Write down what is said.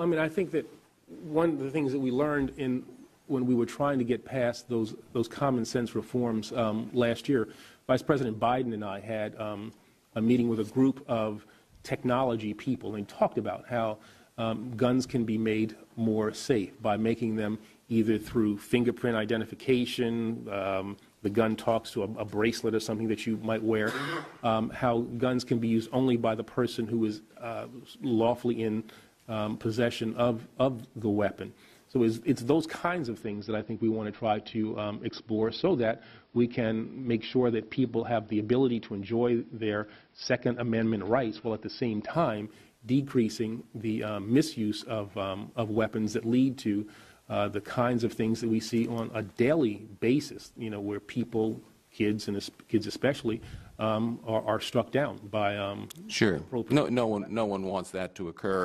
I mean, I think that one of the things that we learned in, when we were trying to get past those, those common sense reforms um, last year, Vice President Biden and I had um, a meeting with a group of technology people and talked about how um, guns can be made more safe by making them either through fingerprint identification, um, the gun talks to a, a, bracelet or something that you might wear, um, how guns can be used only by the person who is uh, lawfully in um, possession of, of the weapon. So it's, it's, those kinds of things that I think we want to try to um, explore so that we can make sure that people have the ability to enjoy their Second Amendment rights while at the same time decreasing the um, misuse of, um, of weapons that lead to uh, the kinds of things that we see on a daily basis, you know, where people, kids and kids especially, um, are, are, struck down by. sure. No, no one, no one wants that to occur.